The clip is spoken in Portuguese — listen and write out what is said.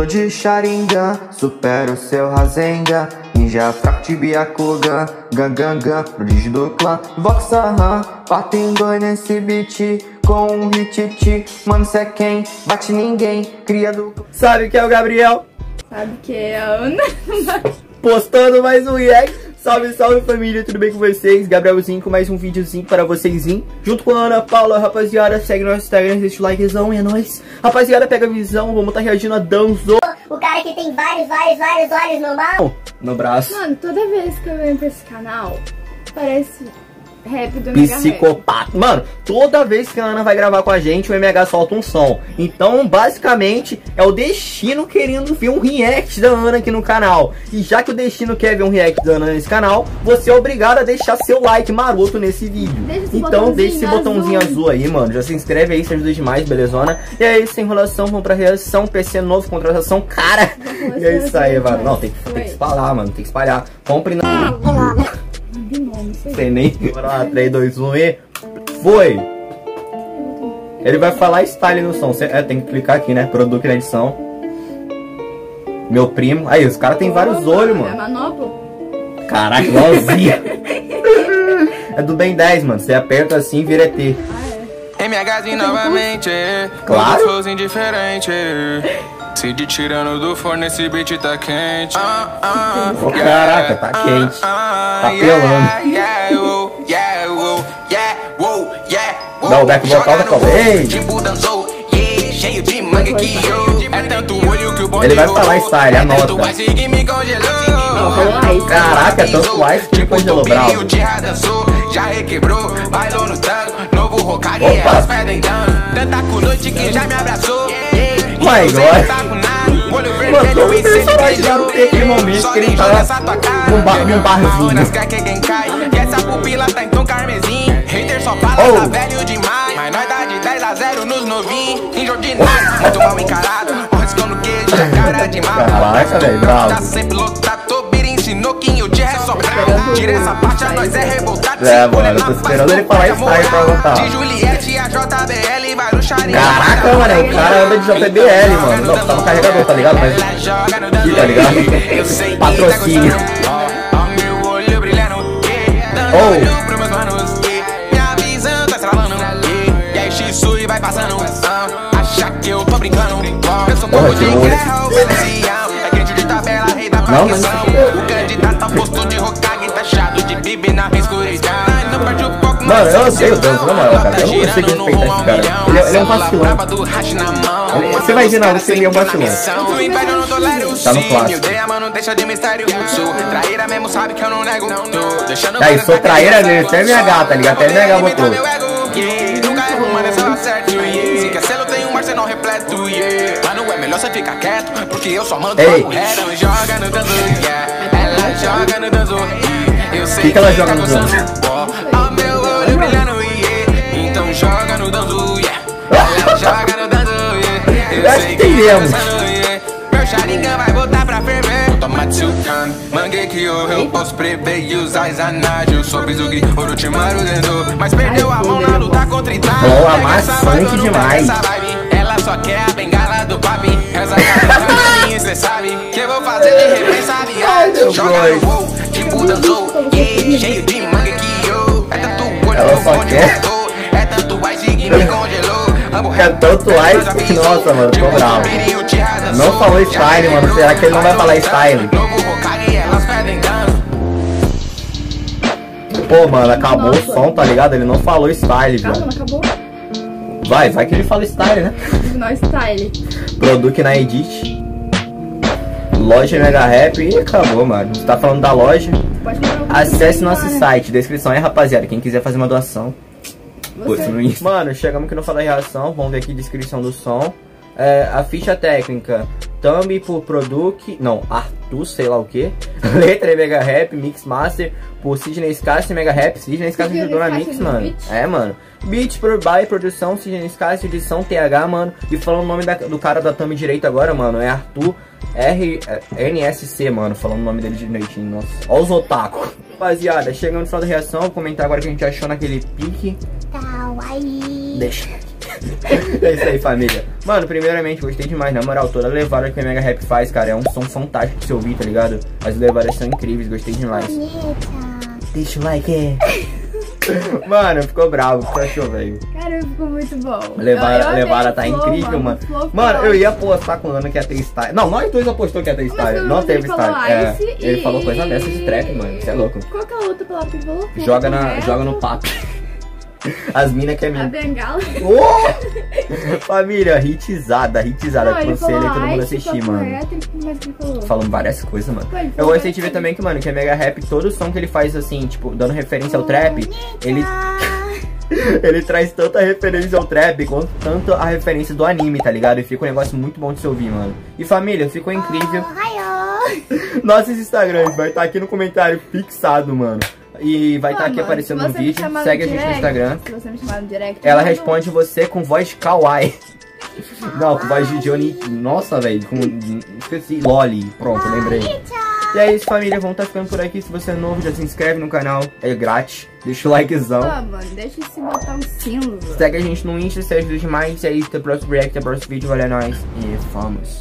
Tô de Sharingan, supero seu Rasengan Ninja fraco de Byakugan Gangangan, prodígio do clã Vox Aham, parto em dois nesse beat Com um hit, mano cê é quem? Bate ninguém, cria do... Sabe que é o Gabriel? Sabe que é a Ana? Postando mais um react Salve, salve família, tudo bem com vocês? Gabrielzinho com mais um videozinho para vocês Junto com a Ana Paula, rapaziada, segue nosso Instagram, deixa o likezão, é nóis. Rapaziada, pega a visão, vamos estar tá reagindo a Danzo. O cara que tem vários, vários, vários olhos no mal. No braço. Mano, toda vez que eu venho pra esse canal, parece Rap do Psicopata. Mano, toda vez que a Ana vai gravar com a gente, o MH solta um som. Então, basicamente, é o Destino querendo ver um react da Ana aqui no canal. E já que o Destino quer ver um react da Ana nesse canal, você é obrigado a deixar seu like maroto nesse vídeo. Deixa então, deixa esse botãozinho azul. azul. aí, mano. Já se inscreve aí, se ajuda demais, belezona? E é isso, sem enrolação, vamos pra reação. PC novo, contratação cara. E é isso aí, mano. Não, tem, tem que espalhar, mano. Tem que espalhar. Compre na sei nem. Bora lá, 3, 2, 1 e. Foi! Ele vai falar style no som. Cê, é, tem que clicar aqui, né? Produto na edição. Meu primo. Aí, os caras tem vários olhos, mano. É manopla? Caraca, igualzinho. é do Ben 10, mano. Você aperta assim vira ET. Ah, é. MHzinho novamente. Claro. indiferente. Se de tirando do forno, esse beat tá quente. Ah, ah, oh, caraca, tá quente. Ah, tá pelando. Dá o back vocal da Ei! Ele vai falar style, anota. Caraca, tanto ice que congelou bravo. Noite que já me abraçou. My God. Mano, todo personagem já tem aquele momento que ele tá num, bar, num barzinho. Só fala, oh. tá velho demais. Mas nós dá de 10 a 0 nos novinhos. Injordinário, muito mal encarado. Riscando queijo, cara demais. Caraca, velho, bravo. Tá sempre lotado, ensinou que eu te ressoprar. Tira essa parte, nós é revoltado. É, mano, eu tô esperando ele falar isso aí pra voltar. De Juliette a JBL vai no charinho. Caraca, mano, o cara anda de JBL, mano. Não, tá no carregador, tá ligado? Mas. Ih, tá ligado? Patrocínio. Oh! Como de guerra, crente de tabela, rei da facção. O candidato apostou de Hokage, taxado de bibi na escuridão. Mano, eu odeio o Danzo, na moral, cara. Eu não consigo respeitar esse cara. Ele, é, ele é um vacilão. Você vai ver na você ele é um vacilão. Tá no clássico. Aí, sou traíra dele, até minha gata, liga, até minha gata botou. Se quer selo, tem um arsenal repleto, yeah. É melhor você ficar quieto, porque eu só mando Ei. reto. Joga no Danzo, yeah. Ela joga no Danzo, eu sei que, que ela joga no Danzo? Acho que entendemos. Meu Sharingan vai voltar pra ferver. Toma Tsukan, Manguei eu posso prever e usar. Eu sou Bizugi, Orochimaru Dendo. Mas perdeu a mão na luta contra Itachi. Boa, amassante demais. Ela só quer a bengala que eu vou fazer de repensa viagem. Joga no voo, tipo dançou. Yeah, cheio de Mangekyou. É tanto olho, onde voltou. É tanto ice que me congelou. É tanto ice que, nossa, mano, tô bravo. Não falou style, mano. Será que ele não vai falar style? Pô, mano, acabou nossa. o som, tá ligado? Ele não falou style, velho. Calma, acabou. Vai, vai que ele fala style, né? Não style. Produto na Edit. Loja Mega Rap e acabou, mano. Você tá falando da loja? Acesse nosso site, descrição aí, rapaziada. Quem quiser fazer uma doação, você... Mano, chegamos aqui no Fala Reação, vamos ver aqui a descrição do som. É, a ficha técnica, thumb por Product, não, Arthur, sei lá o que. Letra Mega Rap, Mix Master por Sidney Scarce Mega Rap. Sidney Scarce ajudou na Mix, mano. Beat? É, mano. Beat por by produção, Sidney Scarce, edição TH, mano. E falando o nome da, do cara da thumb direito agora, mano, é Arthur R, NSC, mano. Falando o nome dele direitinho, nossa. Ó os otaku. Rapaziada, chegando no final da reação, vou comentar agora o que a gente achou naquele pique. Kawaii. Deixa. é isso aí, família. Mano, primeiramente, gostei demais. Na moral, toda a levada que a Mega Rap faz, cara, é um som fantástico de se ouvir, tá ligado? As levadas são incríveis, gostei demais. Deixa o like, é. Mano, ficou bravo, o que achou, velho? Cara, ficou muito bom. Levara amei tá flow, incrível, mano. flow Mano, foi eu ia apostar com o Ana que ia ter style. Não, nós dois apostou que ia ter style. Não menos teve ele falou style. É, Ice ele e- falou coisa dessa de trap, mano. Você é louco. Qual que é a outra palavra que ele falou? Joga, na, joga no papo. As minas que é A minha. bengala. Oh! Família, hitizada, hitizada. Não, ele todo mundo assistir, mano. reto, o que mais que ele falou? Falando várias coisas, mano. Ele Eu gostei de ver também que, mano, que a Mega Rap, todo som que ele faz assim, tipo, dando referência ao trap, ele. ele traz tanta referência ao trap quanto tanto a referência do anime, tá ligado? E fica um negócio muito bom de se ouvir, mano. E família, ficou incrível. Nossos Instagrams vai estar aqui no comentário fixado, mano. E vai estar Pô, aqui mano, aparecendo no vídeo. Segue a gente no Instagram. Se você me chamar no direct, Ela responde você com voz de kawaii. Não, com voz de Johnny. Nossa, velho. Com. Esqueci. Loli. Pronto, lembrei. E é isso, família. Vamos estar ficando por aqui. Se você é novo, já se inscreve no canal. É grátis. Deixa o likezão. Pô, mano, deixa esse botão cinza. Segue a gente no Insta, se ajuda demais. E é isso. Até o próximo react, até o próximo vídeo. Valeu, é nóis. E vamos.